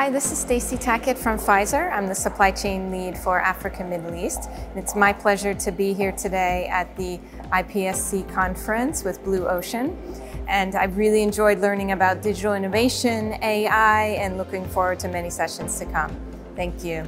Hi, this is Stacie Tackett from Pfizer. I'm the supply chain lead for Africa Middle East. It's my pleasure to be here today at the IPSC conference with Blue Ocean. And I've really enjoyed learning about digital innovation, AI, and looking forward to many sessions to come. Thank you.